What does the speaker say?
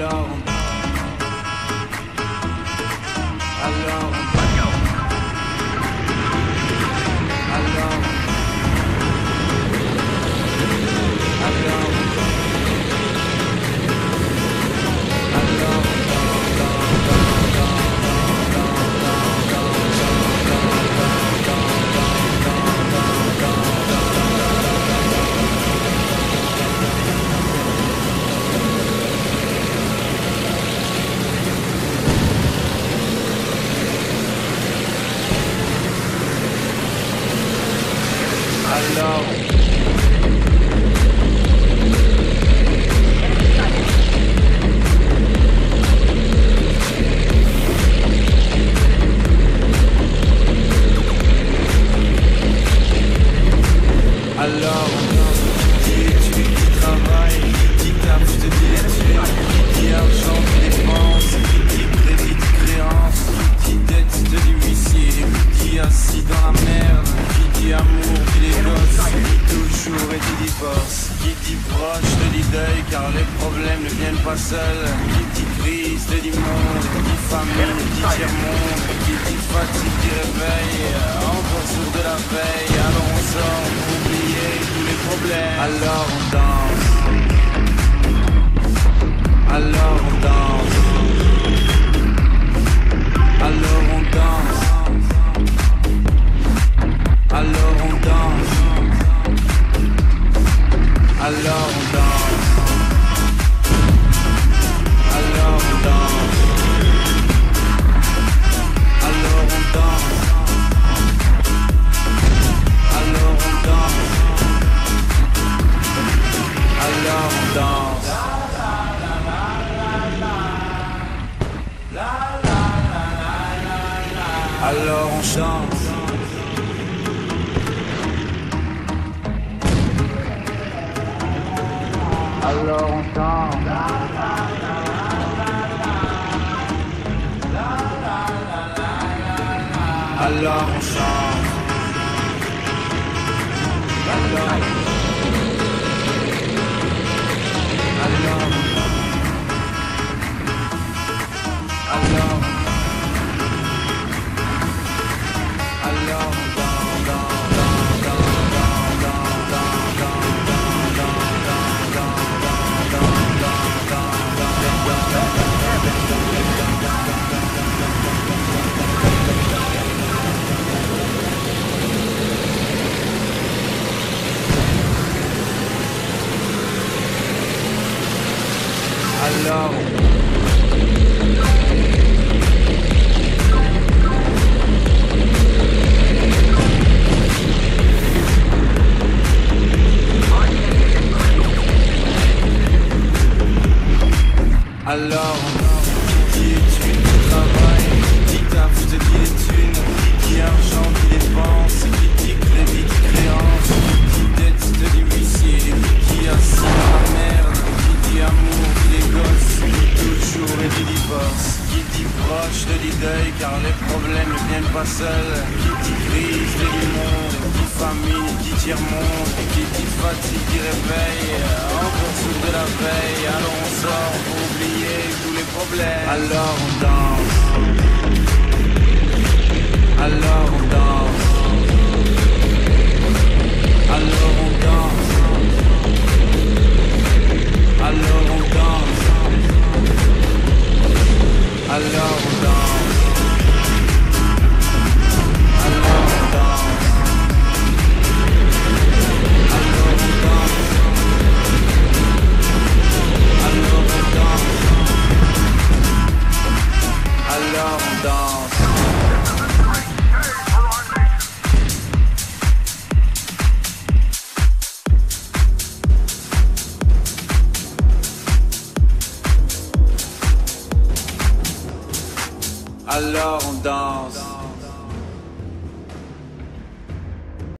alone. Qui dit proche, te dit deuil, car les problèmes ne viennent pas seuls, qui dit crise, te dit monde, qui dit famille, dit tiers-monde, qui dit fatigue, dit réveil, encore sourd de la veille, alors on sort pour oublier tous les problèmes, alors on danse. Alors on chante. Alors on chante. Alors on chante. alors Alors, qui est une qui travaille, qui taffe, qui est une, qui argent, qui dépense proche, te dit deuil, car les problèmes ne viennent pas seuls, qui dit crise, te dit monde, qui dit famille, qui dit tiers-monde, qui dit fatigue, qui réveille, encore sourd de la veille, alors on sort pour oublier tous les problèmes. Alors on danse. Alors Alors on danse.